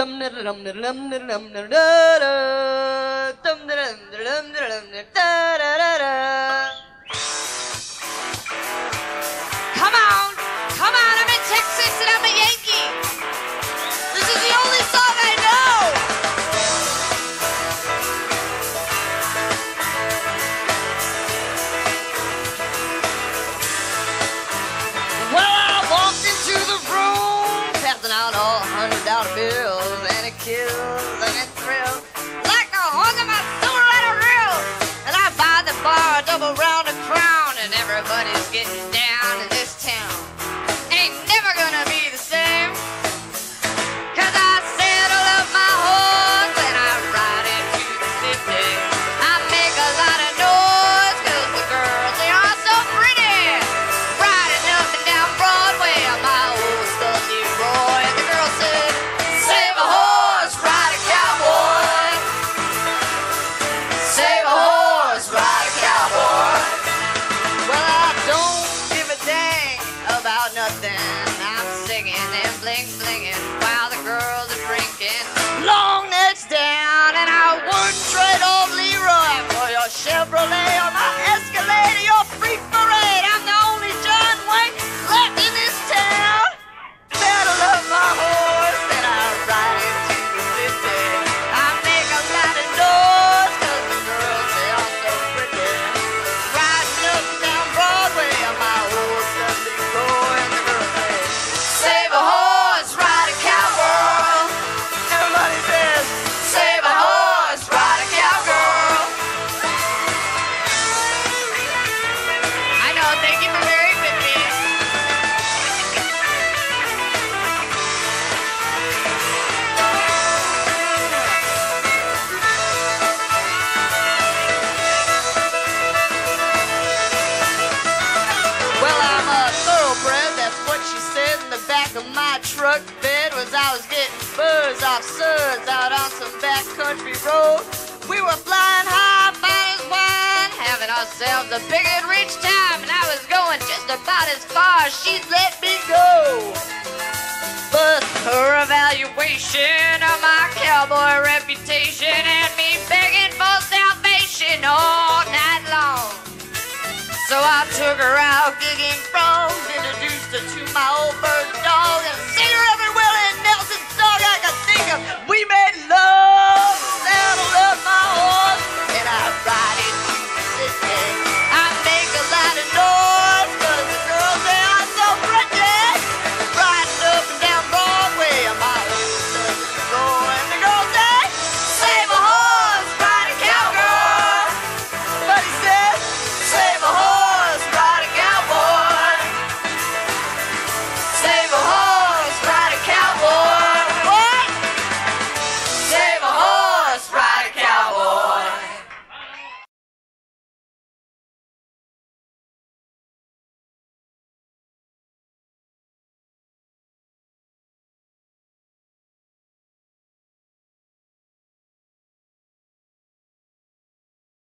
tâm nir lầm nir lầm nir lầm nir đơ tâm nir lầm nir lầm nir lầm nir ta ra kills and it thrills. Like the hug of my soul at a reel. And I buy the bar a double round of crown, and everybody's getting down in this town. Ain't never gonna be the same. Thoroughbred, that's what she said in the back of my truck bed was I was getting buzz off suds out on some backcountry road. We were flying high, as wine, having ourselves a big and rich time, and I was going just about as far as she'd let me go. But her evaluation of my cowboy reputation So I took her out gigging frog, introduced her to my old bird dog, and